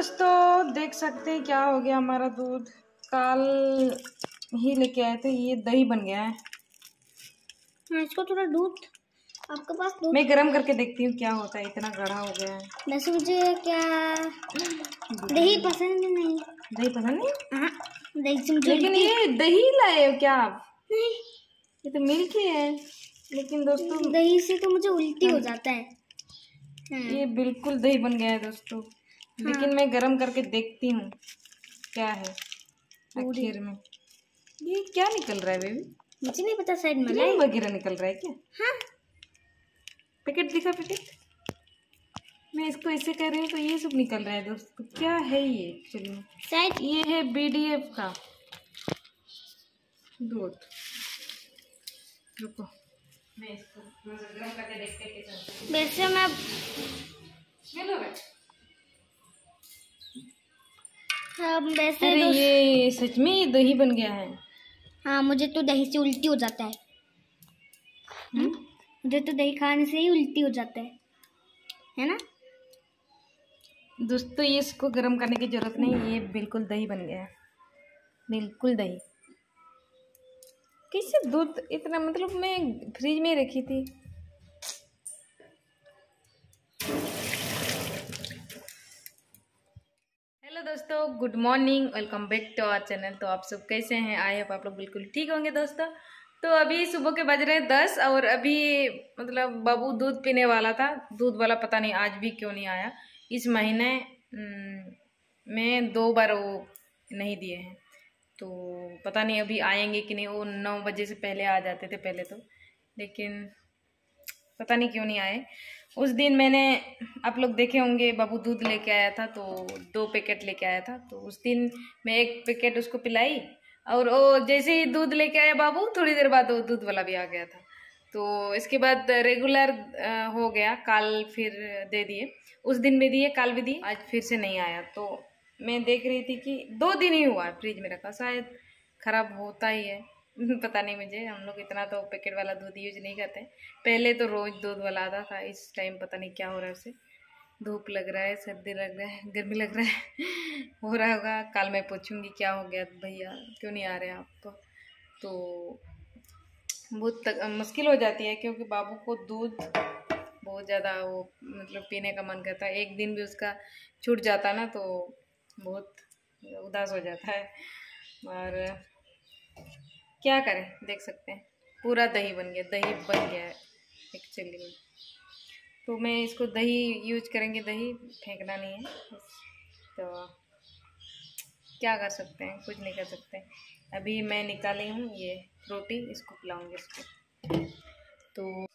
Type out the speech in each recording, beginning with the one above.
दोस्तों देख सकते हैं क्या हो गया हमारा दूध। काल ही लेके आए थे ये दही बन गया है। हाँ इसको थोड़ा दूध। आपके पास दूध मैं गरम करके देखती हूँ क्या होता है इतना गाढ़ा हो गया है। वैसे मुझे क्या दही पसंद नहीं। दही पसंद नहीं? हाँ दही से मुझे लेकिन ये दही लाए हो क्या आप? नहीं। ये तो मिल्क ही है। लेकिन दोस्तों दही से तो मुझे उल्टी हो। जाता है। हाँ, ये बिल्कुल दही बन गया है दोस्तों। लेकिन मैं गरम करके देखती हूँ क्या है आखिर में। ये क्या निकल रहा है बेबी मुझे नहीं पता शायद मलाई वगैरह निकल रहा है क्या? हाँ। पैकेट दिखा पैकेट। मैं इसको ऐसे कर रही हूँ तो ये सब निकल रहा है दोस्तों। क्या है ये? एक्चुअली शायद ये है बीडीएफ का। दूध। रुको। मैं इसको गर्म करके देखते हैं कैसा वैसे मैं अब वैसे अरे ये सच में ये दही बन गया है। हाँ मुझे तो दही से उल्टी हो जाता है। हम्म? मुझे तो दही खाने से ही उल्टी हो जाता है। है ना? दोस्तों ये इसको गर्म करने की ज़रूरत नहीं ये बिल्कुल दही बन गया है। बिल्कुल दही। कैसे दूध इतना मतलब मैं फ्रिज में रखी थी हेलो दोस्तों good morning welcome back to our channel तो आप सब कैसे हैं? आई होप आप लोग बिल्कुल ठीक होंगे दोस्तों। तो अभी सुबह के बज रहे हैं दस और अभी मतलब बाबू दूध पीने वाला था। दूध वाला पता नहीं आज भी क्यों नहीं आया। इस महीने हम्म, में दो बार वो नहीं दिए हैं। तो पता नहीं अभी आएँगे कि नहीं। वो नौ बजे से पहले आ जाते थे पहले तो। लेकिन पता नहीं क्यों नहीं आए। उस दिन मैंने, आप लोग देखे होंगे, बाबू दूध लेके आया था तो दो पैकेट लेके आया था तो उस दिन मैं एक पैकेट उसको पिलाई, और वो जैसे ही दूध लेके आया बाबू, थोड़ी देर बाद वो दूध वाला भी आ गया था। तो इसके बाद रेगुलर हो गया, काल फिर दे दिए। उस दिन भी दिए, काल भी दिए, आज फिर से नहीं आया। तो मैं देख रही थी कि दो दिन ही हुआ फ्रिज में रखा शायद खराब होता ही है। पता नहीं मुझे हम लोग इतना तो पैकेट वाला दूध यूज़ नहीं करते। पहले तो रोज दूध वाला आता था इस टाइम पता नहीं क्या हो रहा है उसे। धूप लग रहा है सर्दी लग रहा है गर्मी लग रहा है। हो रहा होगा कल मैं पूछूँगी क्या हो गया भैया क्यों नहीं आ रहे आप तो बहुत तक, मुश्किल हो जाती है क्योंकि बाबू को दूध बहुत ज़्यादा वो मतलब पीने का मन करता है। एक दिन भी उसका छूट जाता ना तो बहुत उदास हो जाता है। और क्या करें? देख सकते हैं। पूरा दही बन गया, दही बन गया है एक्चुअली में। तो मैं इसको दही यूज़ करेंगे, दही फेंकना नहीं है तो क्या कर सकते हैं? कुछ नहीं कर सकते। अभी मैं निकाली हूँ ये रोटी, इसको खिलाऊँगी इसको। तो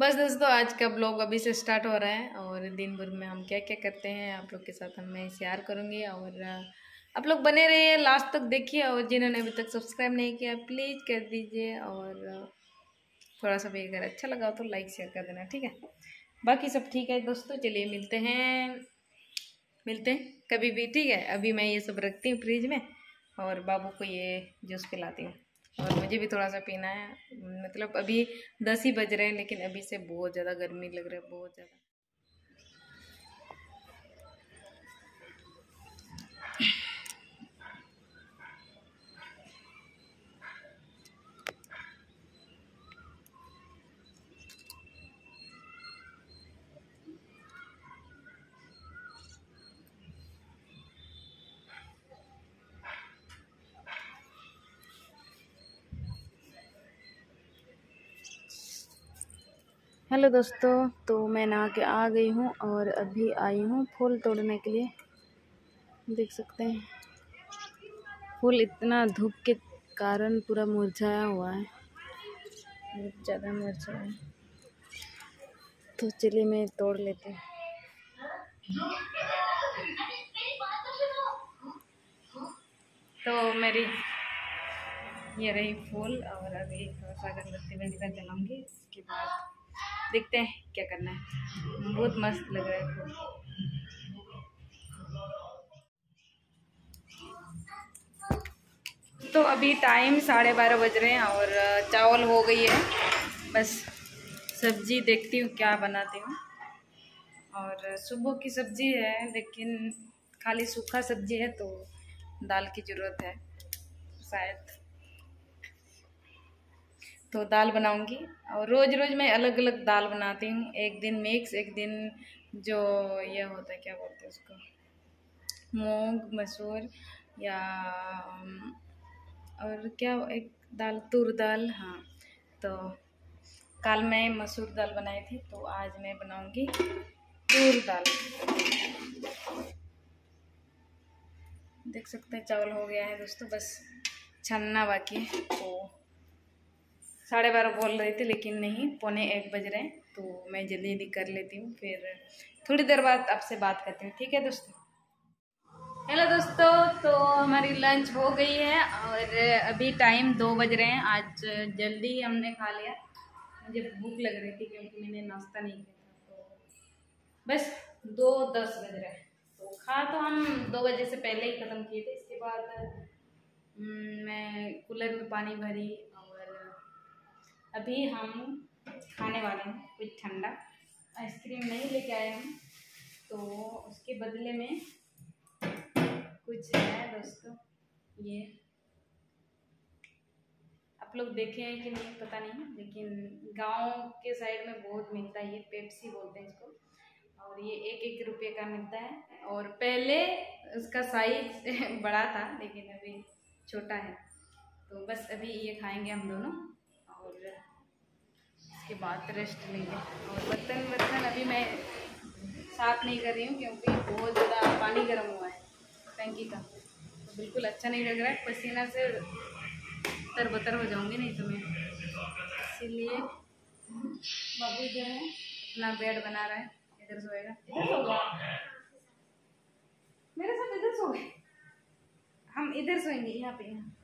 बस दोस्तों, आज का ब्लॉग अभी से स्टार्ट हो रहा है और दिन भर में हम क्या क्या करते हैं, आप लोग के साथ हम मैं शेयर करूँगी और आप लोग बने रहिए लास्ट तक देखिए और जिन्होंने अभी तक सब्सक्राइब नहीं किया प्लीज़ कर दीजिए और थोड़ा सा भी अगर अच्छा लगा तो लाइक शेयर कर देना, ठीक है? बाकी सब ठीक है दोस्तों, चलिए मिलते हैं मिलते हैं कभी भी, ठीक है? अभी मैं ये सब रखती हूँ फ्रिज में और बाबू को ये जूस पिलाती हूँ। और मुझे भी थोड़ा सा पीना है मतलब अभी दस ही बज रहे हैं, लेकिन अभी से बहुत ज़्यादा गर्मी लग रहा है, बहुत ज़्यादा। हेलो दोस्तों तो मैं नहा के आ गई हूँ और अभी आई हूँ फूल तोड़ने के लिए। देख सकते हैं। फूल इतना धूप के कारण पूरा मुरझाया हुआ है। बहुत ज़्यादा मुरझाया है। तो चलिए मैं तोड़ लेती हूँ। तो मेरी, ये रही फूल और अभी थोड़ा सा अगरबत्ती निकल जलाऊँगी इसके बाद देखते हैं क्या करना है। बहुत मस्त लग रहा है तो अभी टाइम साढ़े बारह बज रहे हैं और चावल हो गई है। बस सब्ज़ी देखती हूँ क्या बनाती हूँ। और सुबह की सब्ज़ी है, लेकिन खाली सूखा सब्ज़ी है तो दाल की ज़रूरत है, शायद। तो दाल बनाऊँगी। और रोज़ रोज़ मैं अलग अलग दाल बनाती हूँ। एक दिन मिक्स, एक दिन जो यह होता है, क्या बोलते हैं उसको? मूंग, मसूर या, और क्या एक दाल, तुर दाल हाँ। तो कल मैं मसूर दाल बनाई थी तो आज मैं बनाऊँगी तूर दाल। देख सकते हैं, चावल हो गया है दोस्तों, बस छनना बाकी है। तो साढ़े बारह बोल रहे थे लेकिन नहीं पौने एक बज रहे हैं तो मैं जल्दी जल्दी कर लेती हूँ फिर थोड़ी देर बाद आपसे बात करती हूँ ठीक है दोस्तों? हेलो दोस्तों तो हमारी लंच हो गई है और अभी टाइम दो बज रहे हैं आज जल्दी हमने खा लिया। मुझे भूख लग रही थी क्योंकि मैंने नाश्ता नहीं किया था तो बस दो दस बज रहे हैं। तो खा तो हम दो बजे से पहले ही ख़त्म किए थे इसके बाद हम्म, मैं कूलर में पानी भरी अभी हम खाने वाले हैं कुछ ठंडा। आइसक्रीम नहीं लेके आए हम तो उसके बदले में कुछ है दोस्तों, ये। आप लोग देखे हैं कि नहीं, पता नहीं, लेकिन गाँव के साइड में बहुत मिलता है, ये पेप्सी बोलते हैं इसको। और ये एक एक रुपये का मिलता है, और पहले उसका साइज़ बड़ा था, लेकिन अभी छोटा है। तो बस अभी ये खाएँगे हम दोनों। और इसके बाद रेस्ट लेंगे। और बर्तन बर्तन अभी मैं साफ़ नहीं कर रही हूँ क्योंकि बहुत ज़्यादा पानी गर्म हुआ है टंकी का। तो बिल्कुल अच्छा नहीं लग रहा है। पसीना से तरबतर हो जाऊँगी, नहीं तो मैं इसीलिए बाबू जो है अपना बेड बना रहा है। इधर सोएगा। इधर सो गया? मेरे साथ इधर सो गए? हम इधर सोएँगे, यहाँ पे, यहाँ।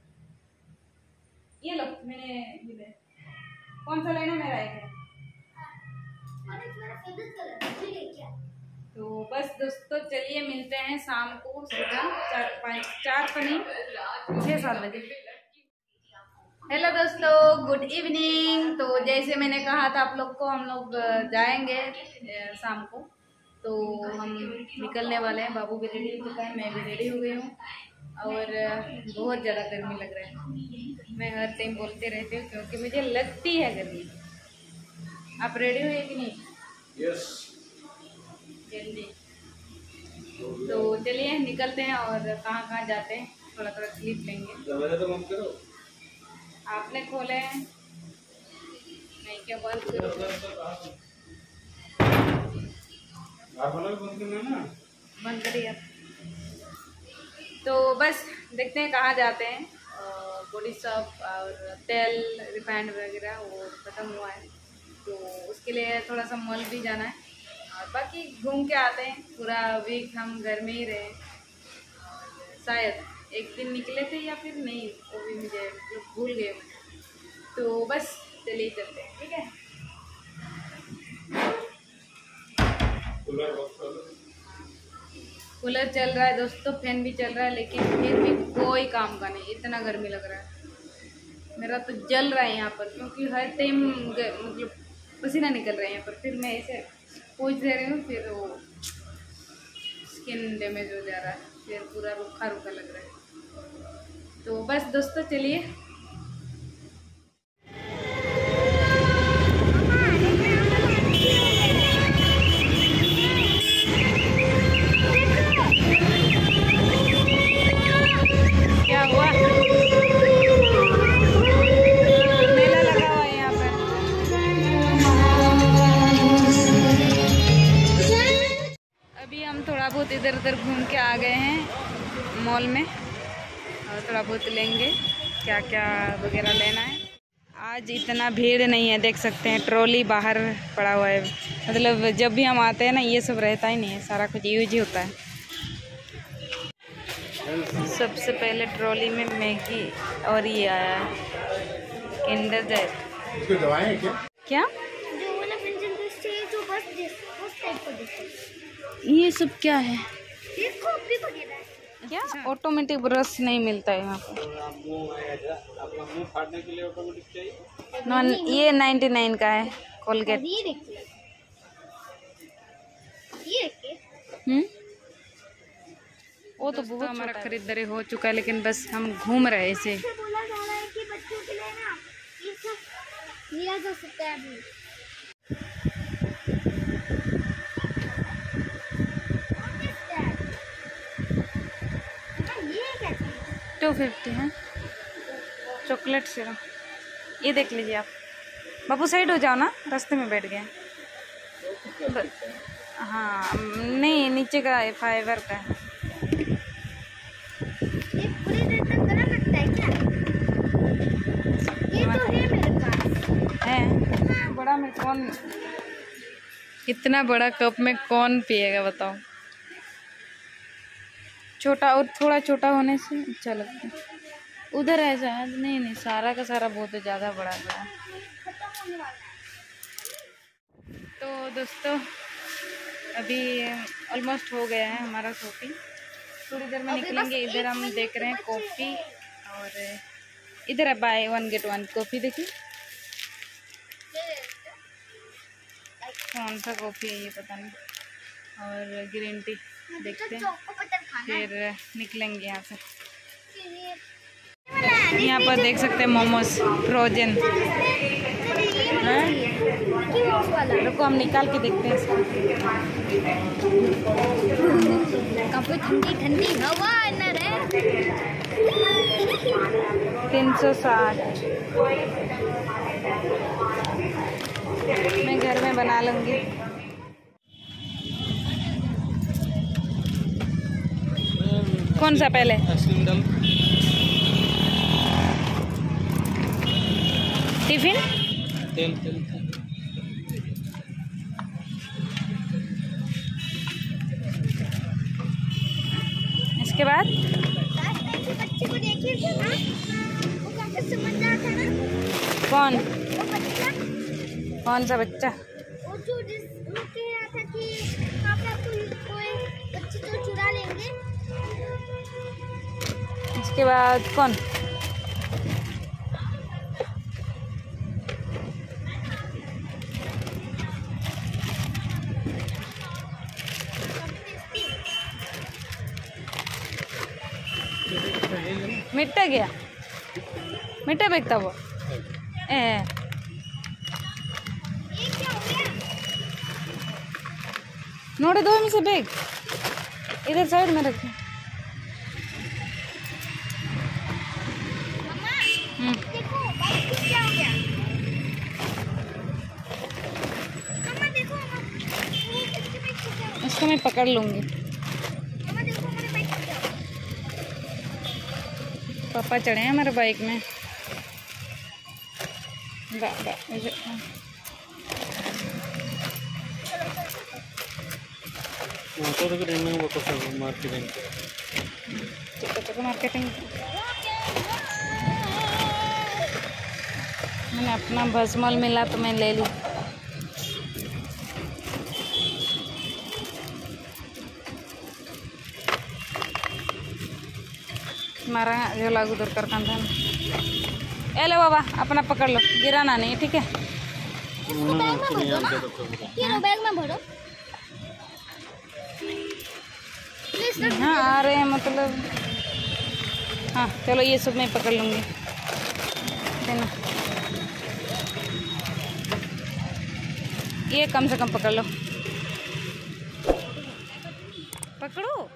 ये लो, मैंने कौन सा लेना मेरा एक है? तो बस दोस्तों चलिए मिलते हैं शाम को सुबह चार पाँच चार तो नहीं छः सात बजे। हेलो दोस्तों गुड इवनिंग तो जैसे मैंने कहा था आप लोग को हम लोग जाएँगे शाम को। तो हम निकलने वाले हैं बाबू भी रेडी हो चुका है मैं भी रेडी हो गई हूँ। और बहुत ज़्यादा गर्मी लग रहा है। मैं हर टाइम बोलते रहती हूँ क्योंकि मुझे लगती है गर्मी। आप रेडी हुए कि नहीं? यस जल्दी। तो चलिए निकलते हैं और कहाँ कहाँ जाते हैं? थोड़ा थोड़ा क्लिप लेंगे आपने खोले हैं? नहीं क्या बंद करो? बंद करिए तो बस देखते हैं कहाँ जाते हैं। बॉडी सॉप और तेल रिफाइंड वगैरह वो ख़त्म हुआ है। तो उसके लिए थोड़ा सा मॉल भी जाना है। और बाकी घूम के आते हैं। पूरा वीक हम घर में ही रहे। शायद एक दिन निकले थे या फिर नहीं, वो भी मुझे भूल गए तो बस चलिए चलते हैं, ठीक है? कूलर चल रहा है, दोस्तों, फ़ैन भी चल रहा है, लेकिन फिर भी कोई काम का नहीं, इतना गर्मी लग रहा है। मेरा तो जल रहा है यहाँ पर, क्योंकि हर टाइम मतलब पसीना निकल रहा है यहाँ पर। फिर मैं ऐसे पोच दे रही हूँ, फिर वो स्किन डैमेज हो जा रहा है, फिर पूरा रूखा रूखा लग रहा है। तो बस, दोस्तों, चलिए। बहुत इधर उधर घूम के आ गए हैं मॉल में। और थोड़ा बहुत लेंगे क्या क्या वगैरह लेना है। आज इतना भीड़ नहीं है देख सकते हैं ट्रॉली बाहर पड़ा हुआ है। मतलब जब भी हम आते हैं ना ये सब रहता ही नहीं है सारा कुछ यूज़ ही होता है। सबसे पहले ट्रॉली में मैगी और ये आया है किंडर जैट दवाएँ क्या? क्या? ये सब क्या है? क्या? ऑटोमेटिक ब्रश नहीं मिलता है यहाँ पर आपको मुँह फाड़ने के लिए ऑटोमेटिक चाहिए नॉन ये नाइन्टी नाइन का है कोलगेट ये देखिए। ये देखिए। हम्म? वो तो बहुत हमारा खरीदारी हो। चुका है लेकिन बस हम घूम रहे हैं इसे। बोला जा रहा है कि बच्चों के लिए ना ये सब लिया जा सकता है अभी। हाँ, ये क्या चीज़ टू फिफ्टी है। चॉकलेट सिरप ये देख लीजिए आप। बाबू साइड हो जाओ ना रास्ते में बैठ गए। हाँ नहीं नीचे का है, फाइबर का है। तो है बड़ा में कौन इतना बड़ा कप में कौन पिएगा बताओ। छोटा और थोड़ा छोटा होने से अच्छा लगता है। उधर है शायद नहीं नहीं सारा का सारा बहुत ज़्यादा बड़ा है तो दोस्तों अभी ऑलमोस्ट हो गया है हमारा शॉपिंग थोड़ी देर में निकलेंगे इधर हम देख रहे हैं कॉफ़ी और इधर है buy one get one coffee देखिए। कौन सा कॉफ़ी है ये पता नहीं। और ग्रीन टी देखते हैं। फिर निकलेंगे यहाँ से। यहाँ पर देख सकते हैं मोमोज फ्रोजन। हैं? रुको हम निकाल के देखते हैं काफ़ी ठंडी ठंडी हवा अंदर है तीन सौ साठ। मैं घर में बना लूँगी। कौन सा पहले? टिफ़िन? तेल तेल तेल। इसके बाद? कौन? कौन सा बच्चा? इसके बाद कौन? मिट्टा गया। ये क्या हो गया नोड़े दो से बैग। इधर साइड में रखे मम्मा हम्म, देखो बाइक को क्या हो गया मम्मा देखो मम्मा वो किसके बाइक को क्या हो गया पकड़ लूँगी। पापा चढ़े हैं हमारे बाइक में। फ़ोटो तो तो मार्केटिंग चुप मार्केटिंग मैंने अपना भजमल मिला तो मैं ले ली। मारा लागू दूर कर ए, ले बाबा, अपना पकड़ लो, गिराना नहीं, ठीक है? हाँ आ रहे हैं मतलब। हाँ चलो, ये सब मैं पकड़ लूँगी। देना। ये कम से कम पकड़ लो। पकड़ो।